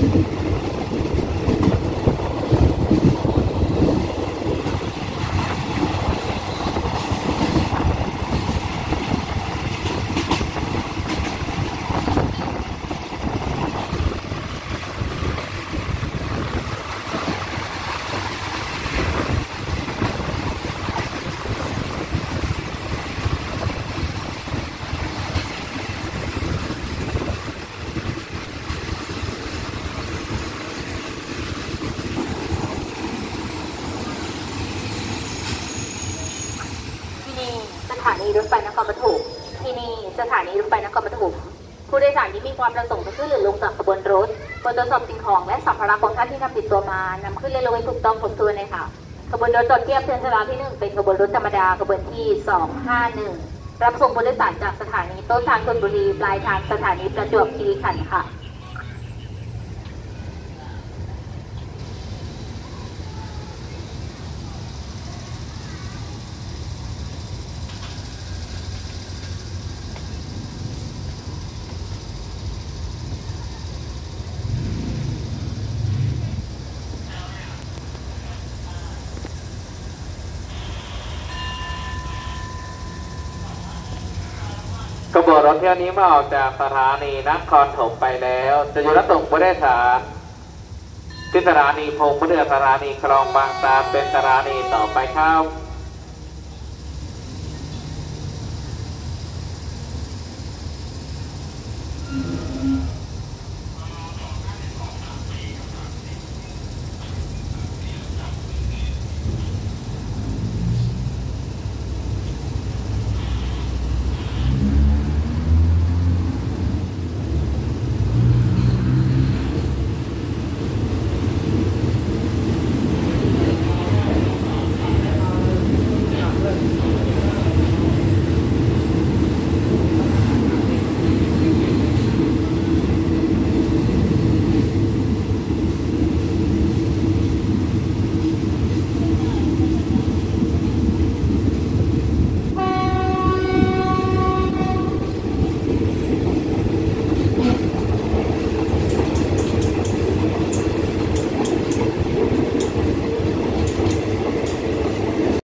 ที่นี่ส ถานีรถไฟนครปฐมที่นี่สถานีรถไฟนครปฐมผู้โดยสารที่มีความประสงค์จะขึ้นหรือลงจากขบวนรถควรตรวจสอบสิ่งของและสัมภาระของท่านที่นำติดตัวมานำขึ้นและลงให้ถูกต้องครบถ้วนเลยค่ะขบวนรถจอดเทียบเทียนชลาที่หนึ่งเป็นขบวนรถธรรมดาขบวนที่251รับส่งผู้โดยสารจากสถานีต้นทางชลบุรีปลายทางสถานีประจวบคีรีขันธ์ค่ะ วนรถเที่ยวนี้มาออกจากสถานีนครถมไปแล้ว จะอยู่รับส่งผู้โดยสารที่สถานีพงษ์เรือสถานีคลองบางตาเป็นสถานีต่อไปครับ